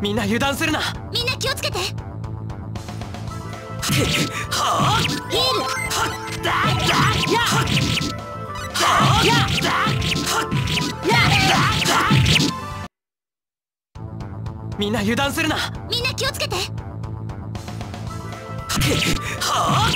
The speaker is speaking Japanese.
みんな油断するな。みんな気をつけて。はあヒールはっだだやはっやだはっやだみんな油断するなみんな気をつけてあ